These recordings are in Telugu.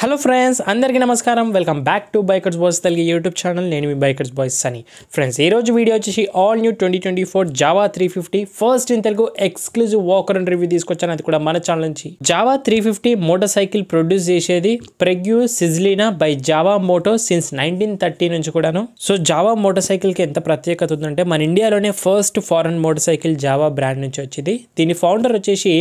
హలో ఫ్రెండ్స్ అందరికీ నమస్కారం. Welcome back to bikers boys Telugu YouTube channel నేను మీ బైకర్స్ బాయ్స్ అని ఫ్రెండ్స్ ఈ రోజు వీడియో వచ్చేసి all new twenty twenty four Jawa three fifty first in Telugu exclusive walker and review తీసుకొచ్చాను. అది కూడా మన ఛానల్ నుంచి. Jawa three fifty motorcycle produce చేసేది ప్రెగ్యూ సిజ్లీనా by Jawa Moto since nineteen thirty నుంచి కూడాను. సో జావా మోటార్ సైకిల్కి ఎంత ప్రత్యేకత ఉందంటే మన ఇండియాలోనే first foreign motorcycle Jawa brand నుంచి వచ్చింది. దీని ఫౌండర్ వచ్చేసి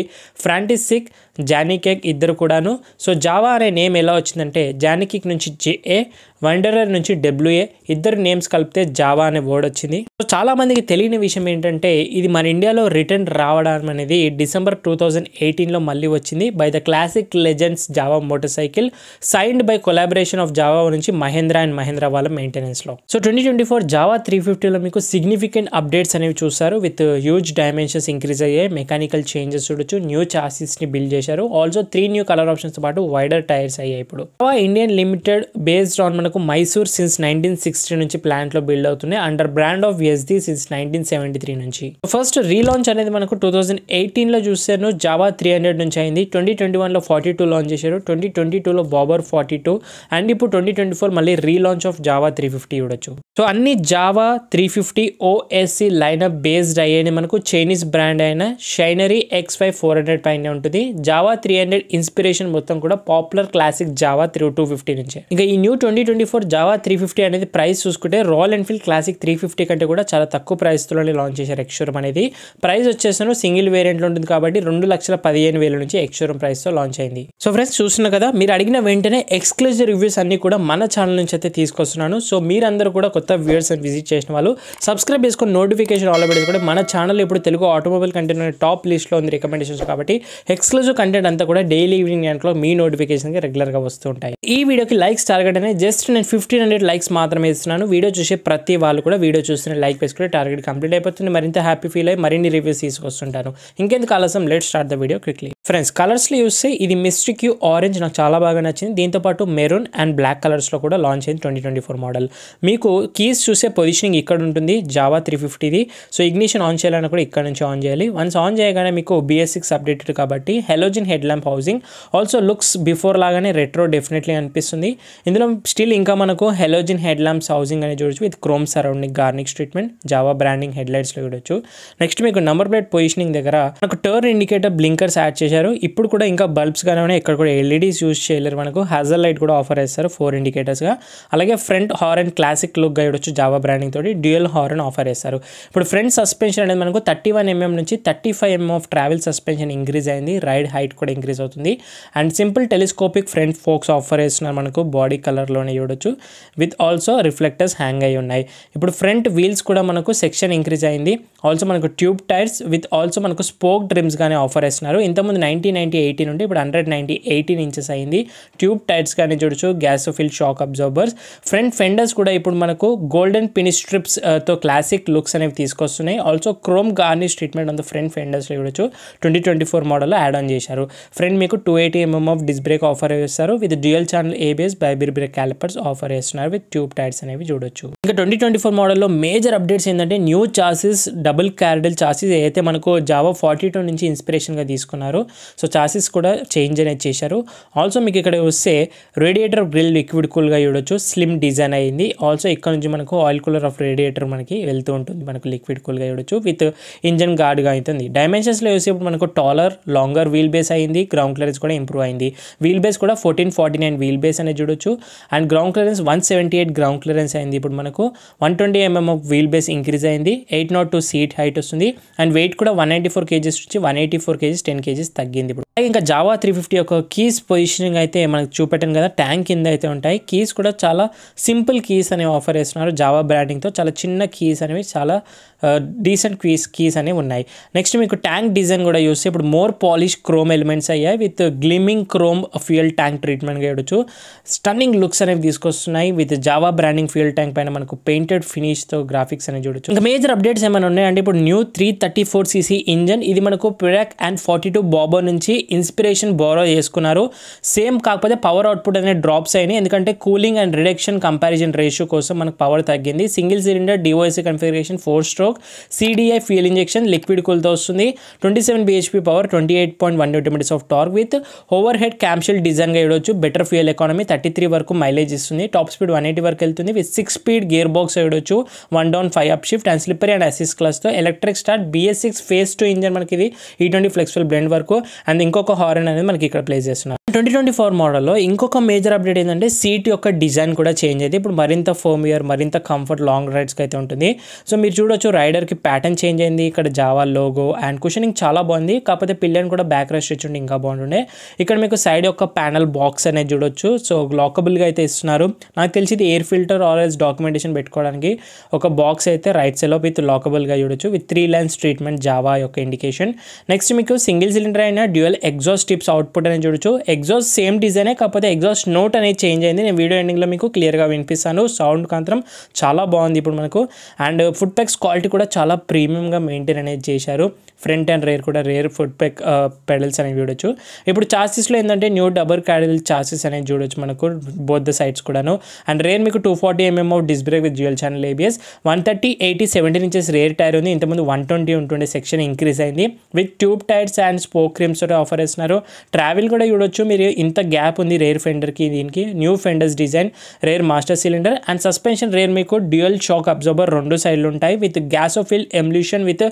ఫ్రాంటిసిక్ జానికేక్ ఇద్దరు కూడాను. సో జావా అనే నేమ్ ఎలా వచ్చిందంటే జానకి నుంచి జేఏ వండరర్ నుంచి డబ్ల్యూఏ ఇద్దరు నేమ్స్ కలిపితే జావా అనే వర్డ్ వచ్చింది. సో చాలా మందికి తెలియని విషయం ఏంటంటే ఇది మన ఇండియాలో రిటర్న్ రావడం అనేది డిసెంబర్ టూ థౌజండ్ ఎయిటీన్లో మళ్ళీ వచ్చింది. By the classic legends Jawa motorcycle signed by collaboration of Jawa నుంచి మహేంద్ర అండ్ మహేంద్ర వాళ్ళ మెయింటెనెన్స్లో so twenty twenty four Jawa three ఫిఫ్టీలో మీకు సిగ్నిఫికెంట్ అప్డేట్స్ అనేవి చూస్తారు విత్ హ్యూజ్ డైమెన్షన్స్ ఇంక్రీజ్ అయ్యాయి. మెకానికల్ చేంజెస్ చూడొచ్చు. న్యూ చాసిస్ని బిల్డ్ చేశారు. Also three new colour options పాటు వైడర్ టైర్స్ అయ్యాయి ఇప్పుడు. Jawa Indian limited based on మనకు మైసూర్ సిన్స్ నైన్టీన్ సిక్స్టీ నుంచి ప్లాంట్లో బిల్డ్ అవుతున్నాయి. Under brand of Yezdi since nineteen seventy three నుంచి. ఫస్ట్ రీలాంచ్ అనేది మనకు టూ థౌసండ్ ఎయిటీన్లో చూసాను జావా త్రీ హండ్రెడ్ నుంచి అయింది. ట్వంటీ ట్వంటీ వన్లో ఫార్టీ టూ లాంచ్ చేశారు. ట్వంటీ ట్వంటీ టూ లో బాబర్ ఫార్టీ టూ అండ్ ఇప్పుడు ట్వంటీ ట్వంటీ ఫోర్ మళ్ళీ relaunch of Jawa three fifty చూడొచ్చు. సో అన్ని Jawa three fifty OSC lineup based అయ్యేది మనకు చైనీస్ బ్రాండ్ అయిన Shineray X five four hundred పైన ఉంటుంది. జావా త్రీ హండ్రెడ్ ఇన్స్పిరేషన్ మొత్తం కూడా popular classic Jawa three two fifty నుంచే. ఇంకా ఈ new twenty twenty four Jawa three fifty అనేది ప్రైస్ చూసుకుంటే Royal Enfield classic three fifty కంటే కూడా చాలా తక్కువ ప్రైస్తోనే లాంచ్ చేశారు ఎక్స్షోరూమ్ అనేది. ప్రైస్ వచ్చేసాను సింగిల్ వేరియంట్లో ఉంటుంది కాబట్టి రెండు లక్షల పదిహేను వేల నుంచి ఎక్స్షోరూమ్ ప్రైస్తో లాంచ్ అయింది. సో ఫ్రెండ్స్ చూస్తున్నా కదా మీరు అడిగిన వెంటనే ఎక్స్క్లూజివ్ రివ్యూస్ అన్ని కూడా మన ఛానల్ నుంచి అయితే తీసుకొస్తున్నాను. సో మీరందరూ కూడా కొత్త వ్యూవర్స్ విజిట్ చేసిన వాళ్ళు సబ్స్క్రైబ్ చేసుకొని నోటిఫికేషన్ ఆల్ కూడా మన ఛానల్ ఇప్పుడు తెలుగు ఆటోమొబైల్ కంటెంట్ టాప్ లిస్ట్లో ఉంది రికమెండేషన్స్ కాబట్టి ఎక్స్క్లూజివ్ కంటెంట్ అంతా కూడా డైలీ ఈవినింగ్ దాంట్లో మీ నోటిఫికేషన్కి రెగ్యులర్గా వస్తూ ఉంటాయి. ఈ వీడియోకి లైక్స్ టార్గెట్ అనేది జస్ట్ నేను ఫిఫ్టీన్ హండ్రెడ్ లైక్స్ మాత్రమే ఇస్తున్నాను. వీడియో చూసే ప్రతి వాళ్ళు కూడా వీడియో చూస్తున్న లైక్ వేసుకుని టార్గెట్ కంప్లీట్ అయిపోతుంది. మరింత హ్యాపీ ఫీల్ అయ్యి మరిన్ని రివ్యూస్ తీసుకొస్తుంటాను. ఇంకెందుకు ఆలస్యం? Let start the video quickly. Friends కలర్స్లో చూస్తే ఇది మిస్టిక్ యూ ఆరెంజ్ నాకు చాలా బాగా నచ్చింది. దీంతో పాటు మెరూన్ అండ్ బ్లాక్ కలర్స్లో కూడా లాంచ్ అయింది ట్వంటీ ట్వంటీ ఫోర్ మోడల్ మీకు కీస్ చూసే పొజిషనింగ్ ఇక్కడ ఉంటుంది జావా త్రీ ఫిఫ్టీది సో ఇగ్నిషన్ ఆన్ చేయాలని కూడా ఇక్కడ నుంచి ఆన్ చేయాలి. వన్స్ ఆన్ చేయగానే మీకు బిఎస్ సిక్స్ అప్డేటెడ్ కాబట్టి halogen head lamp housing also looks before లాగానే రెట్రో డెఫినెట్లీ అనిపిస్తుంది. ఇందులో స్టిల్ ఇంకా మనకు హెలోజిన్ హెడ్ ల్యాంప్స్ హౌసింగ్ అనేది చూడొచ్చు with chrome surrounding garnish treatment Jawa branding head లైట్స్లో చూడొచ్చు. నెక్స్ట్ మీకు నంబర్ ప్లేట్ పొజిషనింగ్ దగ్గర మనకు టర్న్ ఇండికేటర్ బ్లింకర్స్ యాడ్ చేశారు. ఇప్పుడు కూడా ఇంకా బల్బ్స్ కానీ ఇక్కడ కూడా ఎల్ఈడీస్ యూజ్ చేయలేరు మనకు. హ్యాజల్ లైట్ కూడా ఆఫర్ చేస్తారు ఫోర్ ఇండికేటర్స్గా అలాగే ఫ్రంట్ హార్న్ క్లాసిక్ లుక్గా చూడొచ్చు జావా బ్రాండింగ్ తోటి. డ్యూయల్ హార్న్ ఆఫర్ చేస్తారు. ఇప్పుడు ఫ్రంట్ సస్పెన్షన్ అనేది మనకు థర్టీ వన్ ఎంఎం నుంచి thirty five MM of travel suspension increase అయింది. రైడ్ హైట్ కూడా ఇంక్రీజ్ అవుతుంది. And simple telescopic front forks offer చేస్తున్నారు మనకు. బాడీ కలర్లోనే చూడొచ్చు. విత్ ఆల్సో రిఫ్లెక్టర్స్ హ్యాంగ్ అయి ఉన్నాయి. ఇప్పుడు ఫ్రంట్ వీల్స్ కూడా మనకు సెక్షన్ ఇంక్రీజ్ అయింది. ఆల్సో మనకు ట్యూబ్ టైర్స్ విత్ ఆల్సో మనకు స్పోక్ డ్రిమ్స్ కానీ ఆఫర్ చేస్తున్నారు. ఇంతకుముందు నైన్టీ నైన్టీ ఎయిటీ నుండి ఇప్పుడు హండ్రెడ్ నైన్టీ ఎయిటీన్ ఇంచెస్ అయింది. ట్యూబ్ టైర్స్ కానీ చూడొచ్చు gas filled shock absorbers front fenders కూడా ఇప్పుడు మనకు గోల్డెన్ పిన్ స్ట్రిప్స్తో క్లాసిక్ లుక్స్ అనేవి తీసుకొస్తున్నాయి. Also chrome garnish treatment on the front ఫెండర్స్లో చూడొచ్చు. ట్వంటీ ట్వంటీ ఫోర్ మోడల్లో యాడ్ ఆన్ చేశారు. ఫ్రంట్ మీకు two eighty MM of disc brake offer చేస్తారు with dual channel ABS Bybre brake calipers offer చేస్తున్నారు విత్ ట్యూబ్ టైర్స్ అనేవి చూడొచ్చు. ఇంకా ట్వంటీ ట్వంటీ ఫోర్ మోడల్లో మేజర్ అప్డేట్స్ ఏంటంటే న్యూ చార్సెస్ డబుల్ క్యారడల్ చాసిస్ ఏదైతే మనకు జావా ఫార్టీ టూ నుంచి ఇన్స్పిరేషన్గా తీసుకున్నారు సో చాసిస్ కూడా చేంజ్ అనేది చేశారు. ఆల్సో మీకు ఇక్కడ వస్తే రేడియేటర్ గ్రిల్ లిక్విడ్ కూల్గా చూడొచ్చు. స్లిమ్ డిజైన్ అయింది. ఆల్సో ఇక్కడ నుంచి మనకు ఆయిల్ కూలర్ ఆఫ్ రేడియేటర్ మనకి వెళ్తూ ఉంటుంది. మనకు లిక్విడ్ కూల్గా చూడొచ్చు. విత్ ఇంజన్ గార్డ్గా అవుతుంది. డైమెన్షన్స్లో చూసేప్పుడు మనకు టాలర్ లాంగర్ వీల్ బేస్ అయింది. గ్రౌండ్ క్లియరెన్స్ కూడా ఇంప్రూవ్ అయింది. వీల్ బేస్ కూడా fourteen forty nine wheel base అనేది చూడొచ్చు. And ground clearance one seventy eight ground clearance అయింది. ఇప్పుడు మనకు one twenty MM of wheel base increase అయింది. Eight nought two seat height వస్తుంది. అండ్ వెయిట్ కూడా వన్ నైంటీ ఫోర్ కేజీస్ నుంచి one eighty four KGs ten KGs తగ్గింది. తగ్గింది ఇప్పుడు. ఇంకా జావా త్రీ ఫిఫ్టీ యొక్క కీస్ పొజిషనింగ్ అయితే మనకు చూపెట్టాను కదా ట్యాంక్ కింద అయితే ఉంటాయి. కీస్ కూడా చాలా సింపుల్ కీస్ అనేవి ఆఫర్ చేస్తున్నారు. జావా బ్రాండింగ్తో చాలా చిన్న కీస్ అనేవి చాలా డీసెంట్ కీస్ కీస్ అనేవి ఉన్నాయి. నెక్స్ట్ మీకు ట్యాంక్ డిజైన్ కూడా చూస్తే ఇప్పుడు మోర్ పాలిష్ క్రోమ్ ఎలిమెంట్స్ అయ్యాయి. With gleaming chrome fuel tank treatment చేయొచ్చు స్టన్నింగ్ లుక్స్ అనేవి తీసుకొస్తున్నాయి. With Jawa branding fuel tank పైన మనకు పెయింటెడ్ ఫినిష్తో గ్రాఫిక్స్ అనేవి చూడొచ్చు. ఇంకా మేజర్ అప్డేట్స్ ఏమైనా ఉన్నాయంటే ఇప్పుడు new three thirty four CC engine ఇది మనకు Perak and forty two bobber నుంచి ఇన్స్పిరేషన్ బోరో చేసుకున్నారు. సేమ్ కాకపోతే పవర్ అవుట్పుట్ అనేది డ్రాప్స్ అయినాయి. ఎందుకంటే cooling and reduction comparison ratio కోసం మనకు పవర్ తగ్గింది. Single cylinder DOHC configuration four stroke CDI fuel injection liquid కూల్తో వస్తుంది. Twenty seven BHP power twenty eight point one newton meters of torque with over head camshaft డిజైన్గా ఇవ్వచ్చు better fuel economy thirty three వరకు మైలేజ్ ఇస్తుంది. టాప్ స్పీడ్ వన్ ఎయిటీ వరకు వెళ్తుంది. With six speed gear box ఇవ్వచ్చు one down five up shift and slipper and assist క్లాస్తో electric start BS six phase two engine మనకి ఇది ఈ ట్వంటీ ఫ్లెక్సిబుల్ బ్లెండ్ వరకు. అండ్ ఇంకొక హార్న్ అనేది మనకి ఇక్కడ ప్లేస్ చేస్తున్నారు ట్వంటీ ట్వంటీ ఫోర్ మోడల్లో ఇంకొక మేజర్ అప్డేట్ ఏంటంటే సీట్ యొక్క డిజైన్ కూడా చేంజ్ అయితే ఇప్పుడు మరింత ఫోమ్ ఇయర్ మరింత కంఫర్ట్ లాంగ్ రైడ్స్కి అయితే ఉంటుంది. సో మీరు చూడొచ్చు రైడర్కి ప్యాటర్న్ చేంజ్ అయింది. ఇక్కడ జావా లోగో అండ్ కుషనింగ్ చాలా బాగుంది. కాకపోతే పిల్లని కూడా బ్యాక్ రెస్ట్ ఇచ్చిండి ఇంకా బాగుంటుండే. ఇక్కడ మీకు సైడ్ యొక్క ప్యానల్ బాక్స్ అనేది చూడొచ్చు. సో లాకబుల్గా అయితే ఇస్తున్నారు. నాకు తెలిసి ఇది ఎయిర్ ఫిల్టర్ ఆర్ఎల్స్ డాక్యుమెంటేషన్ పెట్టుకోవడానికి ఒక బాక్స్ అయితే రైట్ సైడ్లో విత్ లాకబుల్గా చూడొచ్చు. With three lines treatment Jawa యొక్క ఇండికేషన్ నెక్స్ట్ మీకు సింగిల్ సిలిండర్ అయిన డ్యూయల్ ఎగ్జాస్ట్ టిప్స్ అవుట్పుట్ అనేది చూడొచ్చు. ఎగ్జాస్ట్ సేమ్ డిజైనే కాకపోతే ఎగ్జాస్ట్ నోట్ అనేది చేంజ్ అయింది. నేను వీడియో ఎండింగ్లో మీకు క్లియర్గా వినిపిస్తాను. సౌండ్ కాంతరం చాలా బాగుంది ఇప్పుడు మనకు. అండ్ ఫుడ్ ప్యాక్స్ క్వాలిటీ కూడా చాలా ప్రీమియంగా మెయింటైన్ అనేది చేశారు. ఫ్రంట్ అండ్ రేర్ కూడా రేర్ ఫుడ్ ప్యాక్ పెడల్స్ అనేవి చూడొచ్చు. ఇప్పుడు చాసెస్లో ఏంటంటే న్యూ డబుల్ క్యాడల్ చాసెస్ అనేది చూడొచ్చు మనకు బోత్ ద సైడ్స్ కూడాను. అండ్ రేర్ మీకు two forty MM of disc brake with dual channel ABS one thirty eighty seventeen inches rear tyre ఉంది. ఇంతకుముందు వన్ ట్వంటీ ఉంటుండే సెక్షన్ ఇంక్రీజ్ అయింది. With tube tyres and spoke rims offer చేస్తున్నారు. ట్రావెల్ కూడా చూడొచ్చు. మీరు ఇంత గ్యాప్ ఉంది రేర్ ఫెండర్కి దీనికి. New fenders design rear master cylinder and suspension rear మీకు డ్యూయల్ షాక్ అబ్జర్బర్ రెండు సైడ్లు ఉంటాయి. With gas filled emulsion with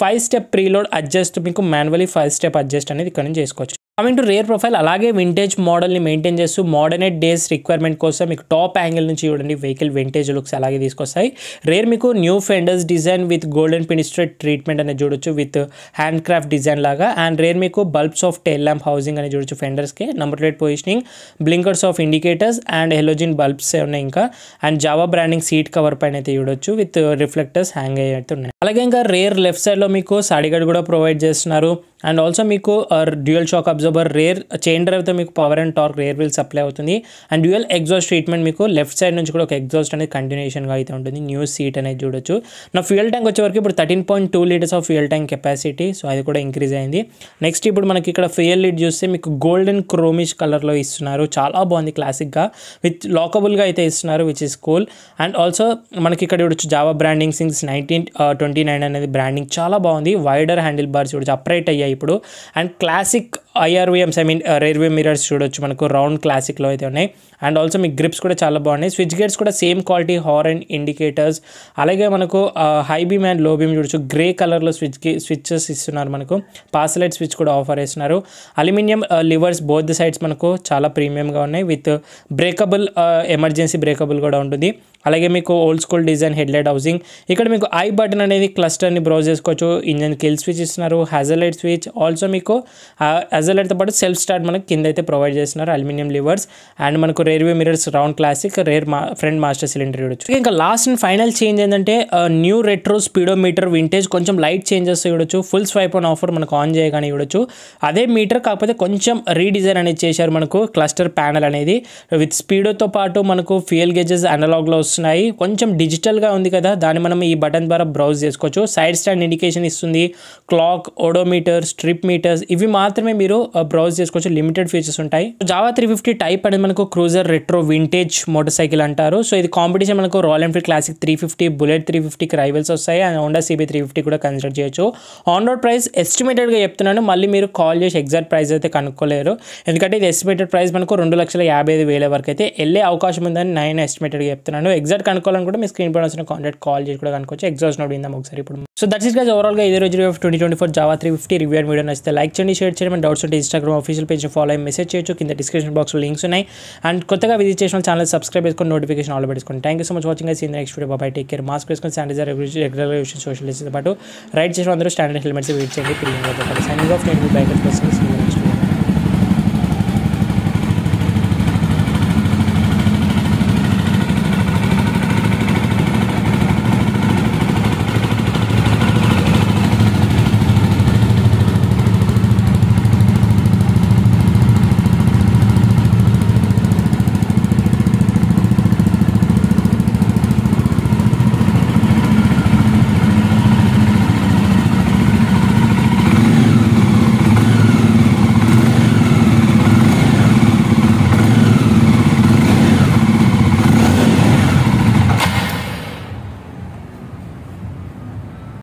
five step preload adjust మీకు మాన్యువలీ ఫైవ్ స్టెప్ అడ్జస్ట్ అనేది ఇక్కడ నుంచి చేసుకోవచ్చు. కమింగ్ టు రేర్ ప్రొఫైల్ అలాగే వింటేజ్ మోడల్ని మెయింటైన్ చేస్తూ మోడర్నేట్ డేస్ రిక్వైర్మెంట్ కోసం మీకు టాప్ యాంగిల్ నుంచి చూడండి వెహికల్ వింటేజ్ లుక్స్ అలాగే తీసుకొస్తాయి. రేర్ మీకు new fenders design with golden pinstripe treatment అనేది చూడొచ్చు విత్ హ్యాండ్ క్రాఫ్ట్ డిజైన్ లాగా. అండ్ రేర్ మీకు bulbs of tail lamp housing అనేది చూడొచ్చు ఫెండర్స్కి number plate positioning blinkers of indicators and halogen bulbs ఉన్నాయి ఇంకా. And Jawa branding seat cover పైన అయితే చూడొచ్చు విత్ రిఫ్లెక్టర్స్ హ్యాంగ్ అయితే ఉన్నాయి అలాగే ఇంకా రేర్ లెఫ్ట్ సైడ్లో మీకు సాడిగడ్ కూడా ప్రొవైడ్ చేస్తున్నారు. అండ్ ఆల్సో మీకు dual shock absorber rear chain డ్రైవ్తో మీకు power and torque rear wheel supply అవుతుంది. అండ్ డ్యూయల్ ఎగ్జాస్ట్ ట్రీట్మెంట్ మీకు లెఫ్ట్ సైడ్ నుంచి కూడా ఒక ఎగ్జాస్ట్ అనేది కంటిన్యూషన్గా అయితే ఉంటుంది. న్యూ సీట్ అనేది చూడొచ్చు. నా ఫ్యూయల్ ట్యాంక్ వచ్చేవరకు ఇప్పుడు thirteen point two litres of fuel tank capacity so అది కూడా ఇంక్రీజ్ అయింది. నెక్స్ట్ ఇప్పుడు మనకి ఇక్కడ ఫ్యూయల్ లీడ్ చూస్తే మీకు గోల్డెన్ క్రోమిష్ కలర్లో ఇస్తున్నారు. చాలా బాగుంది క్లాసిక్గా విత్ లాకబుల్గా అయితే ఇస్తున్నారు which is cool and also మనకి ఇక్కడ చూడొచ్చు Jawa branding since nineteen twenty nine అనేది బ్రాండింగ్ చాలా బాగుంది. వైడర్ హ్యాండిల్ బార్స్ చూడొచ్చు. అప్రైట్ అయ్యాయి. ఇప్పుడు. And classic IRVMs I mean rear view mirrors చూడొచ్చు మనకు. రౌండ్ క్లాసిక్లో అయితే ఉన్నాయి. అండ్ ఆల్సో మీ గ్రిప్స్ కూడా చాలా బాగున్నాయి. స్విచ్ గేట్స్ కూడా same quality horn and indicators. అలాగే మనకు హై బీమ్ అండ్లో బీమ్ చూడొచ్చు. గ్రే కలర్లో స్విచ్ స్విచ్చెస్ ఇస్తున్నారు మనకు. పాసలైట్ స్విచ్ కూడా ఆఫర్ చేస్తున్నారు. అల్యూమినియం లివర్స్ బోత్ సైడ్స్ మనకు చాలా ప్రీమియంగా ఉన్నాయి. విత్ బ్రేకబుల్ ఎమర్జెన్సీ బ్రేకబుల్ కూడా ఉంటుంది. అలాగే మీకు old school design headlight housing. ఇక్కడ మీకు ఐ బటన్ అనేది క్లస్టర్ని బ్రౌజ్ చేసుకోవచ్చు. ఇంజన్ కిల్ స్విచ్ ఇస్తున్నారు. Hazard light switch. ఆల్సో మీకు హ్యాజలైట్తో పాటు సెల్ఫ్ స్టార్ట్ మనకి కింద అయితే ప్రొవైడ్ చేస్తున్నారు అల్యూమినియం లివర్స్ అండ్ మనకు rear view mirrors round classic rear మా ఫ్రంట్ మాస్టర్ సిలిండర్ చూడొచ్చు ఇంకా లాస్ట్ అండ్ ఫైనల్ చేంజ్ ఏంటంటే న్యూ రెట్రో స్పీడోమీటర్ వింటేజ్ కొంచెం లైట్ చేంజెస్ చూడొచ్చు ఫుల్ స్వైప్ ఆన్ ఆఫర్ మనకు ఆన్ చేయగానే చూడొచ్చు అదే మీటర్ కాకపోతే కొంచెం రీడిజైన్ అనేది చేశారు మనకు క్లస్టర్ ప్యానల్ అనేది. విత్ స్పీడోతో పాటు మనకు ఫ్యూయల్ గేజెస్ అనలాగ్లో వస్తున్నాయి. కొంచెం డిజిటల్గా ఉంది కదా దాన్ని మనం ఈ బటన్ ద్వారా బ్రౌజ్ చేసుకోవచ్చు. సైడ్ స్టాండ్ ఇండికేషన్ ఇస్తుంది. క్లాక్ ఓడోమీటర్ స్ట్రిప్ మీటర్స్ ఇవి మాత్రమే మీరు బ్రౌజ్ చేసుకోవచ్చు. లిమిటెడ్ ఫీచర్స్ ఉంటాయి. జావా త్రీ ఫిఫ్టీ టైప్ అనేది మనకు cruiser retro vintage motorcycle అంటారు. సో ఇది కాంపిటీషన్ మనకు Royal Enfield Classic three fifty Bullet three ఫిఫ్టీకి రైవల్స్ వస్తాయి. And Honda CB three fifty కూడా కన్సిడర్ చేయొచ్చు. ఆన్ రోడ్ ప్రైస్ ఎస్టిమేటెడ్గా చెప్తున్నాను. మళ్ళీ మీరు కాల్ చేసి ఎగ్జాక్ట్ ప్రైస్ అయితే కనుక్కోలేరు. ఎందుకంటే ఇది ఎస్టిమేటెడ్ ప్రైస్ మనకు రెండు లక్షల యాభై ఐదు వేల వరకు అయితే వెళ్ళే అవకాశం ఉందని నేను ఎస్టిమేటెడ్గా చెప్తున్నాను. ఎగ్జాక్ట్ కనుక్కోవాలని కూడా మీ స్క్రీన్ పైన వచ్చిన కాంటాక్ట్ కాల్ చేసి కూడా కనుకోవచ్చు ఎగ్జాస్ట్ నోట్ విందాం ఒకసారి ఇప్పుడు. సో దట్స్ ఇస్ గైజ్ ఓవరాల్గా ఇదే రోజు twenty twenty four Jawa three fifty review video నచ్చితే లైక్ చేయండి షేర్ చేయండి అండ్ డౌట్స్ ఉంటే ఇన్స్టాగ్రామ్ ఆఫీషియల్ పేజ్ ఫాలో అయ్యి మెసేజ్ చేయొచ్చు. కింద డిస్క్రిప్షన్ బాక్స్లో లింక్స్ ఉన్నాయి. అండ్ కొత్తగా విజిట్ చేసిన ఛానల్ సబ్స్క్రైబ్ చేసుకొని నోటిఫికేషన్ ఆల్ పెట్టుకోండి. Thank you so much watching see in next video బాబాయ్ టేక్ కేర్ మాస్క్ వేసుకొని శానిటైజర్ రెగ్యులర్ సోషల్ డిస్టెన్స్ పాటు రైడ్ చేసిన అందరూ స్టాండర్డ్ హెల్మెట్స్ వెయిట్ చేయండి. సైనింగ్ ఆఫ్ నేను బైకర్స్